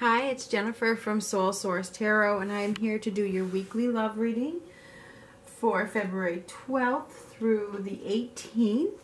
Hi, it's Jennifer from Soul Source Tarot, and I am here to do your weekly love reading for February 12th through the 18th.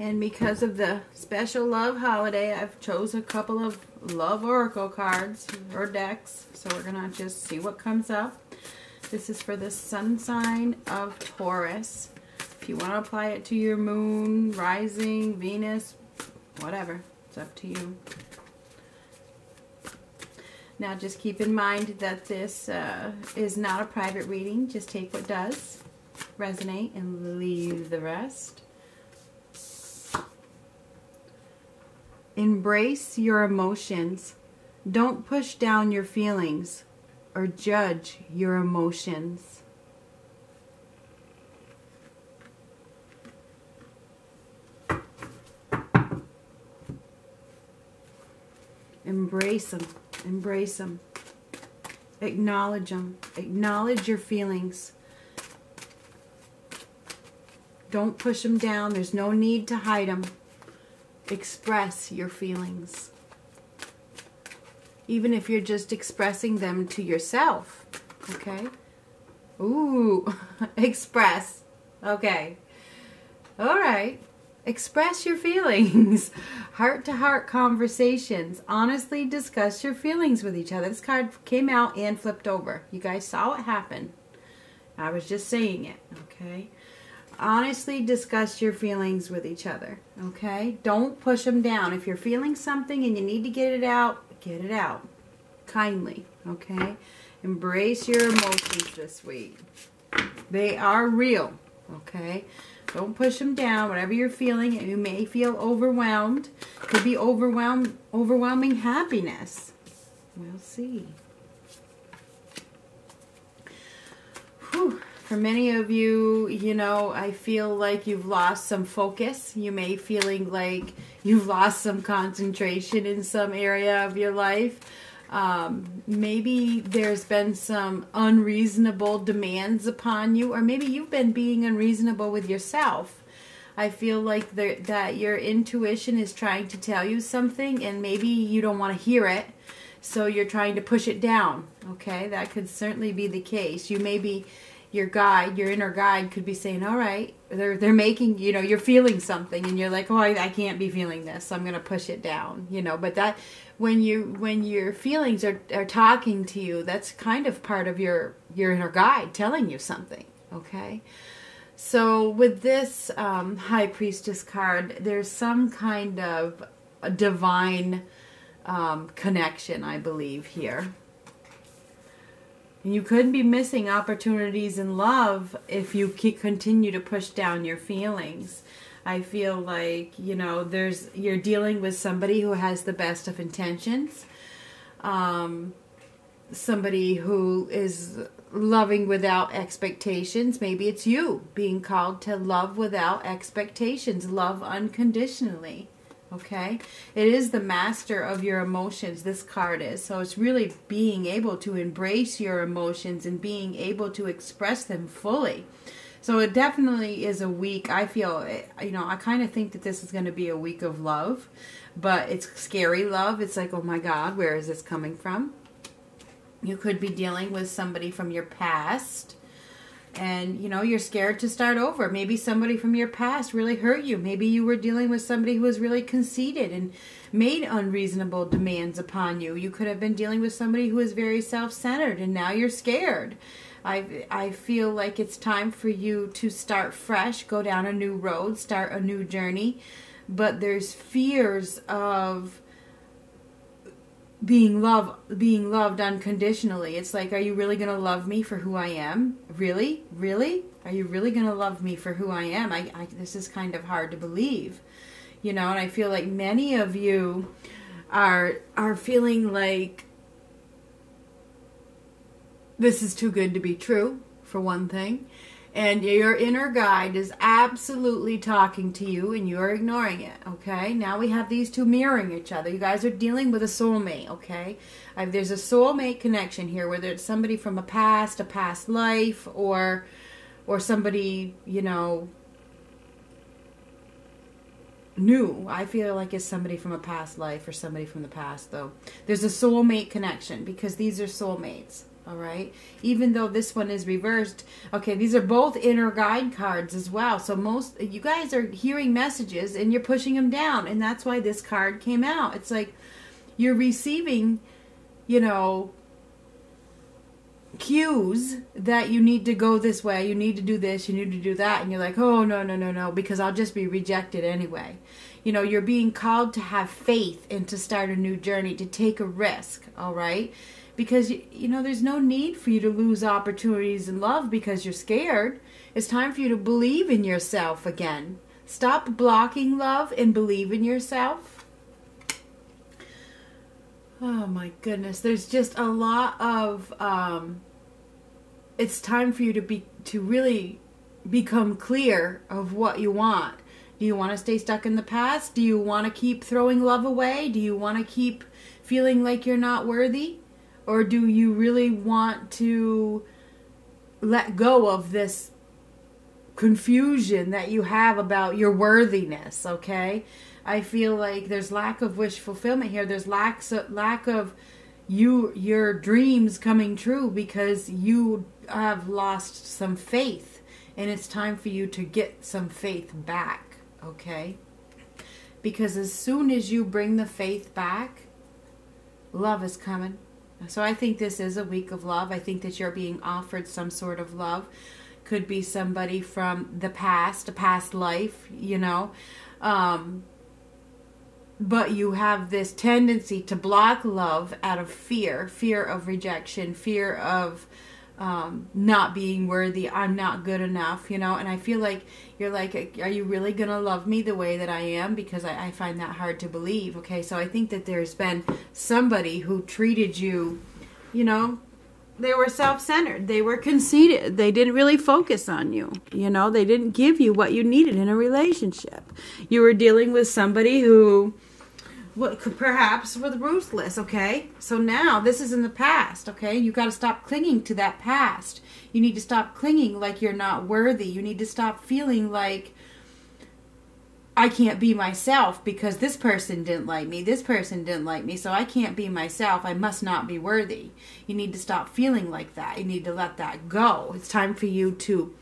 And because of the special love holiday, I've chose a couple of love oracle cards or decks. So we're going to just see what comes up. This is for the sun sign of Taurus. If you want to apply it to your moon, rising, Venus, whatever, it's up to you. Now just keep in mind that this uh, is not a private reading. Just take what does resonate and leave the rest. Embrace your emotions. Don't push down your feelings or judge your emotions. Embrace them. Embrace them. Acknowledge them. Acknowledge your feelings. Don't push them down. There's no need to hide them. Express your feelings. Even if you're just expressing them to yourself. Okay? Ooh, express. Okay. All right. Express your feelings. Heart to heart conversations. Honestly discuss your feelings with each other. This card came out and flipped over. You guys saw it happen. I was just saying it, okay? Honestly discuss your feelings with each other, okay? Don't push them down. If you're feeling something and you need to get it out, get it out. Kindly, okay? Embrace your emotions this week. They are real, okay? Don't push them down. Whatever you're feeling, you may feel overwhelmed. Could be overwhelm, overwhelming happiness. We'll see. Whew. For many of you, you know, I feel like you've lost some focus. You may feeling like you've lost some concentration in some area of your life. Um, maybe there's been some unreasonable demands upon you, or maybe you've been being unreasonable with yourself. I feel like there, that your intuition is trying to tell you something, and maybe you don't want to hear it, so you're trying to push it down. Okay, that could certainly be the case. You may be your guide, your inner guide, could be saying, "All right, they're they're making you know you're feeling something, and you're like, oh, I, I can't be feeling this, so I'm going to push it down." You know, but that when you when your feelings are are talking to you, that's kind of part of your your inner guide telling you something. Okay. So with this um, High Priestess card, there's some kind of a divine um, connection, I believe, here. You couldn't be missing opportunities in love if you continue to push down your feelings. I feel like, you know, there's you're dealing with somebody who has the best of intentions. Um, somebody who is loving without expectations. Maybe it's you being called to love without expectations, love unconditionally. Okay? It is the master of your emotions, this card is. So it's really being able to embrace your emotions and being able to express them fully. So it definitely is a week. I feel, eh, you know, I kind of think that this is going to be a week of love, but it's scary love. It's like, oh my God, where is this coming from? You could be dealing with somebody from your past and you know you're scared to start over. Maybe somebody from your past really hurt you. Maybe you were dealing with somebody who was really conceited and made unreasonable demands upon you. You could have been dealing with somebody who was very self-centered and now you're scared. I i feel like it's time for you to start fresh go down a new road start a new journey. But there's fears of being love being loved unconditionally. It's like are you really going to love me for who i am? Really? Really? Are you really going to love me for who i am? I, I this is kind of hard to believe you know and i feel like many of you are are feeling like this is too good to be true for one thing and your inner guide is absolutely talking to you and you're ignoring it okay now we have these two mirroring each other you guys are dealing with a soulmate okay uh, there's a soulmate connection here whether it's somebody from a past a past life or or somebody you know new. I feel like it's somebody from a past life or somebody from the past, though. There's a soulmate connection because these are soulmates. All right. Even though this one is reversed, okay, these are both inner guide cards as well. So most you guys are hearing messages and you're pushing them down, and that's why this card came out. It's like you're receiving, you know, cues that you need to go this way, you need to do this, you need to do that, and you're like, oh, no, no, no, no, because I'll just be rejected anyway. You know, you're being called to have faith and to start a new journey, to take a risk, all right? Because, you know, there's no need for you to lose opportunities in love because you're scared. It's time for you to believe in yourself again. Stop blocking love and believe in yourself. Oh my goodness, there's just a lot of um, it's time for you to be to really become clear of what you want. Do you want to stay stuck in the past? Do you want to keep throwing love away? Do you want to keep feeling like you're not worthy? Or do you really want to let go of this confusion that you have about your worthiness, okay? I feel like there's lack of wish fulfillment here. There's lack lack of you your dreams coming true because you have lost some faith and it's time for you to get some faith back okay because as soon as you bring the faith back love is coming so i think this is a week of love. I think that you're being offered some sort of love. Could be somebody from the past a past life you know? Um, but you have this tendency to block love out of fear fear of rejection fear of um, not being worthy i'm not good enough you know? And i feel like you're like are you really gonna love me the way that i am? Because I, I find that hard to believe okay? So i think that there's been somebody who treated you you know they were self-centered. They were conceited. They didn't really focus on you you know? They didn't give you what you needed in a relationship. You were dealing with somebody who what could perhaps with ruthless okay so now this is in the past okay you got to stop clinging to that past you need to stop clinging like you're not worthy you need to stop feeling like I can't be myself because this person didn't like me. This person didn't like me, so I can't be myself. I must not be worthy. You need to stop feeling like that. You need to let that go. It's time for you to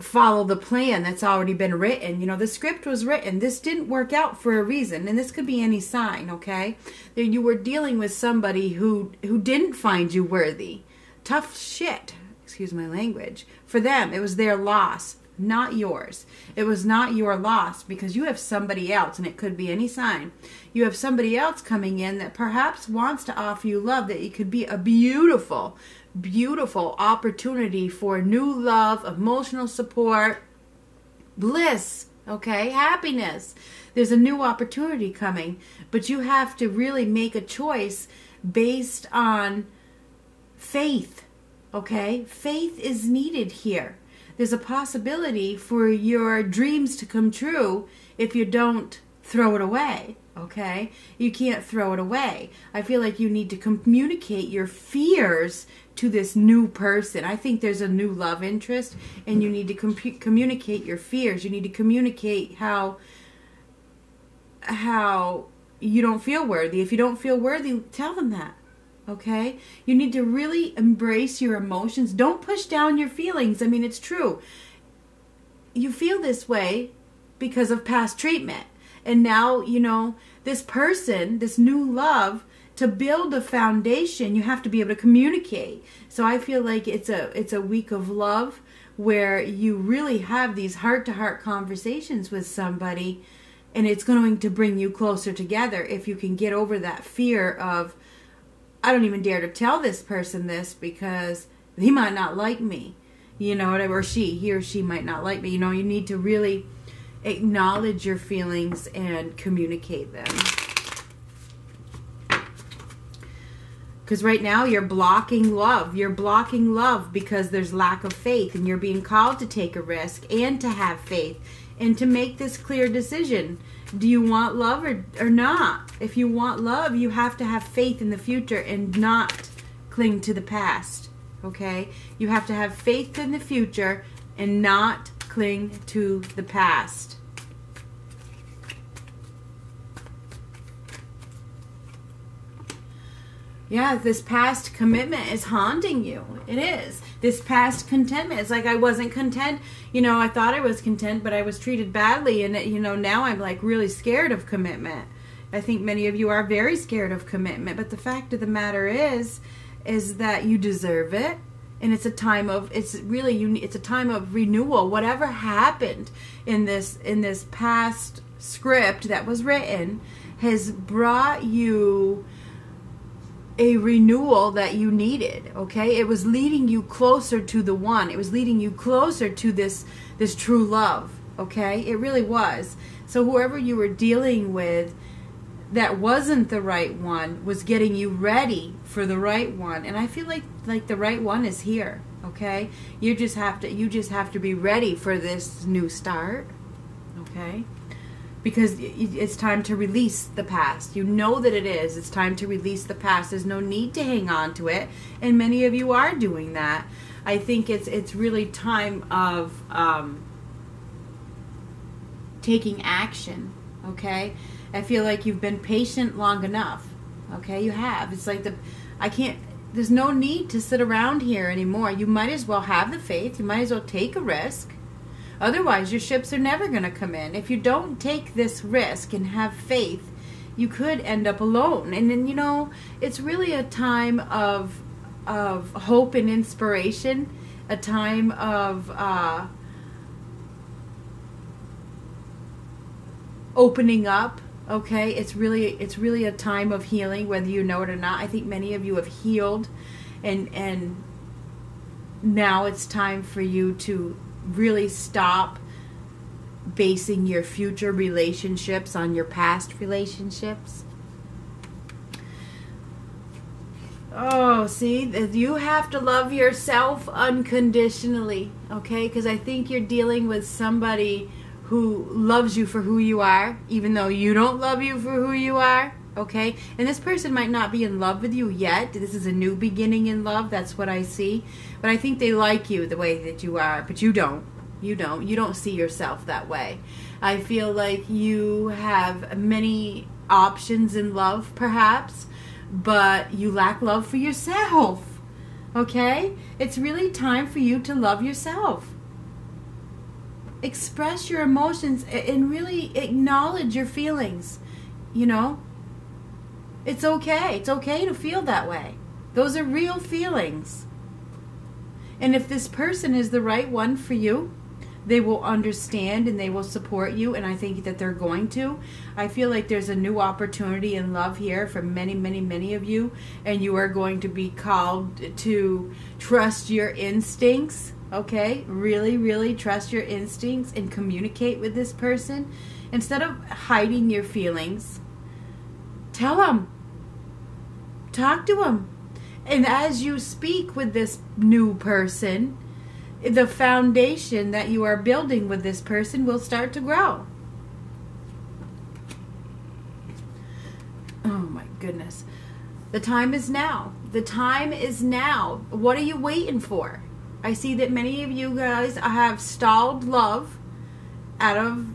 follow the plan that's already been written. You know, the script was written. This didn't work out for a reason, and this could be any sign, okay? That you were dealing with somebody who who didn't find you worthy. Tough shit. Excuse my language. For them, it was their loss, not yours. It was not your loss because you have somebody else, and it could be any sign. You have somebody else coming in that perhaps wants to offer you love, that it could be a beautiful, beautiful opportunity for new love, emotional support, bliss, okay, happiness. There's a new opportunity coming, but you have to really make a choice based on faith, okay? Faith is needed here. There's a possibility for your dreams to come true if you don't throw it away okay? You can't throw it away. I feel like you need to communicate your fears to this new person. I think there's a new love interest, and you need to com- communicate your fears. You need to communicate how how you don't feel worthy. If you don't feel worthy, tell them that. Okay? You need to really embrace your emotions. Don't push down your feelings. I mean, it's true. You feel this way because of past treatment. And now, you know, this person, this new love, to build a foundation, you have to be able to communicate. So I feel like it's a it's a week of love where you really have these heart-to-heart conversations with somebody and it's going to bring you closer together if you can get over that fear of I don't even dare to tell this person this because he might not like me. You know, or she, he or she might not like me. You know, you need to really acknowledge your feelings and communicate them. Because right now you're blocking love. You're blocking love because there's lack of faith, and you're being called to take a risk and to have faith and to make this clear decision. Do you want love or, or not? If you want love, you have to have faith in the future and not cling to the past. Okay? You have to have faith in the future and not cling to the past. Yeah, this past commitment is haunting you. It is. This past contentment. It's like I wasn't content. You know, I thought I was content, but I was treated badly. And, you know, now I'm like really scared of commitment. I think many of you are very scared of commitment. But the fact of the matter is, is that you deserve it. And it's a time of it's really you it's a time of renewal. Whatever happened in this in this past script that was written has brought you a renewal that you needed okay? It was leading you closer to the one. It was leading you closer to this this true love okay? It really was. So whoever you were dealing with that wasn't the right one was getting you ready for the right one. And i feel like like the right one is here okay? You just have to you just have to be ready for this new start okay because it's time to release the past. You know that it is. It's time to release the past. There's no need to hang on to it, and many of you are doing that. I think it's it's really time of um, taking action. Okay, I feel like you've been patient long enough. Okay, you have. It's like the I can't. There's no need to sit around here anymore. You might as well have the faith. You might as well take a risk Otherwise, your ships are never going to come in. If you don't take this risk and have faith, you could end up alone. And then, you know, it's really a time of of hope and inspiration, a time of uh, opening up. Okay, it's really it's really a time of healing, whether you know it or not. I think many of you have healed, and and now it's time for you to really stop basing your future relationships on your past relationships. Oh, see, you have to love yourself unconditionally, okay? Because I think you're dealing with somebody who loves you for who you are, even though you don't love you for who you are, okay? And this person might not be in love with you yet. This is a new beginning in love. That's what I see. But I think they like you the way that you are, but you don't. You don't. You don't see yourself that way. I feel like you have many options in love, perhaps, but you lack love for yourself. Okay? It's really time for you to love yourself. Express your emotions and really acknowledge your feelings. You know? It's okay. It's okay to feel that way. Those are real feelings. And if this person is the right one for you, they will understand and they will support you and i think that they're going to i feel like there's a new opportunity in love here for many many many of you and you are going to be called to trust your instincts okay really really trust your instincts and communicate with this person instead of hiding your feelings tell them talk to them and as you speak with this new person the foundation that you are building with this person will start to grow. Oh my goodness. The time is now. The time is now. What are you waiting for? I see that many of you guys have stalled love out of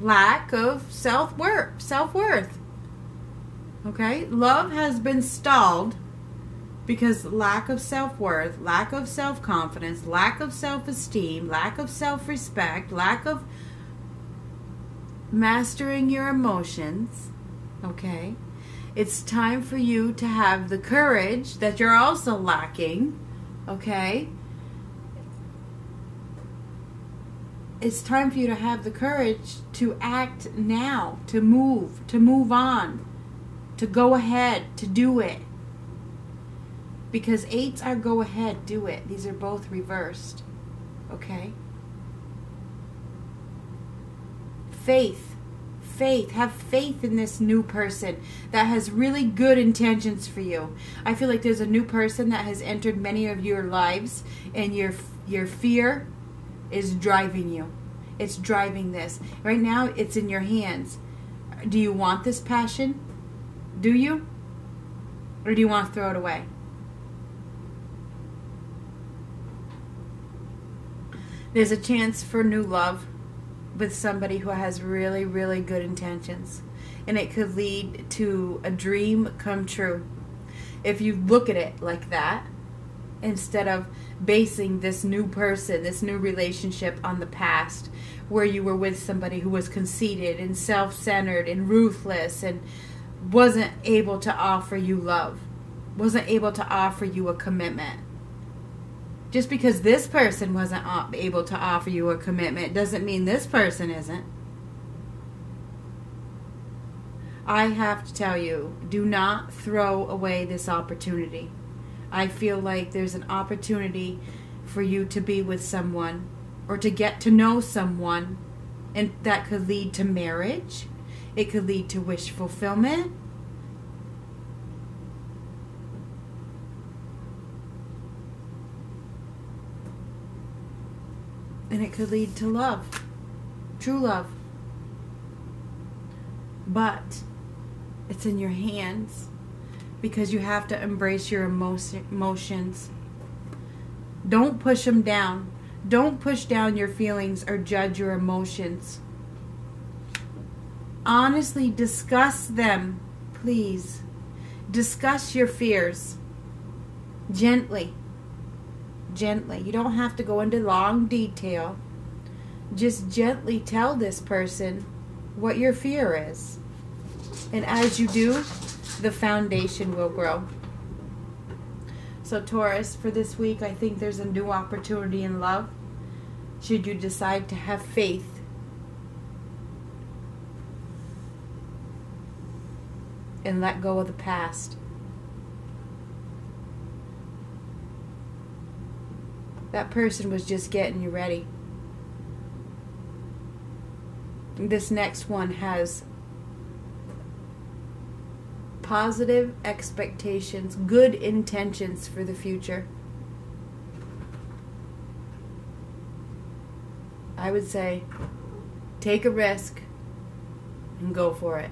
lack of self-worth, self-worth. Okay? Love has been stalled because lack of self worth, lack of self confidence, lack of self esteem, lack of self respect, lack of mastering your emotions, okay? It's time for you to have the courage that you're also lacking, okay? It's time for you to have the courage to act now, to move, to move on, to go ahead, to do it because eights are go ahead, do it. These are both reversed. Okay? Faith. Faith. Have faith in this new person that has really good intentions for you. I feel like there's a new person that has entered many of your lives and your your fear is driving you. It's driving this. Right now it's in your hands. Do you want this passion? Do you? Or do you want to throw it away? There's a chance for new love with somebody who has really, really good intentions. And it could lead to a dream come true. if you look at it like that instead of basing this new person, this new relationship on the past where you were with somebody who was conceited and self centered and ruthless and wasn't able to offer you love, wasn't able to offer you a commitment. Just because this person wasn't able to offer you a commitment doesn't mean this person isn't. I have to tell you, do not throw away this opportunity. I feel like there's an opportunity for you to be with someone or to get to know someone, and that could lead to marriage. It could lead to wish fulfillment. And it could lead to love, true love. But it's in your hands because you have to embrace your emotions. Don't push them down. Don't push down your feelings or judge your emotions. Honestly discuss them, please. Discuss your fears gently. Gently. You don't have to go into long detail. Just gently tell this person what your fear is. And as you do, the foundation will grow. So, Taurus, for this week, I think there's a new opportunity in love. Should you decide to have faith and let go of the past. That person was just getting you ready. This next one has positive expectations, good intentions for the future. I would say take a risk and go for it.